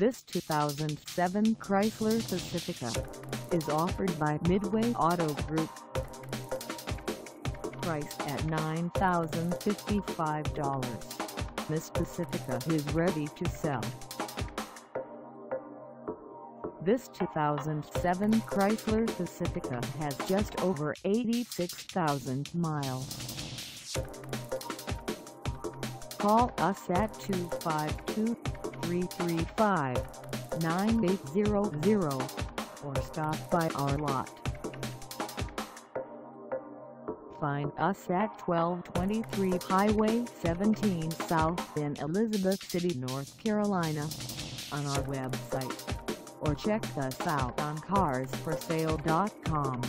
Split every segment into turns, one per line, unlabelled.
This 2007 Chrysler Pacifica is offered by Midway Auto Group. Priced at $9,055, this Pacifica is ready to sell. This 2007 Chrysler Pacifica has just over 86,000 miles. Call us at 252-335-9800 or stop by our lot. Find us at 1223 Highway 17 South in Elizabeth City, North Carolina on our website or check us out on carsforsale.com.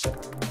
Thank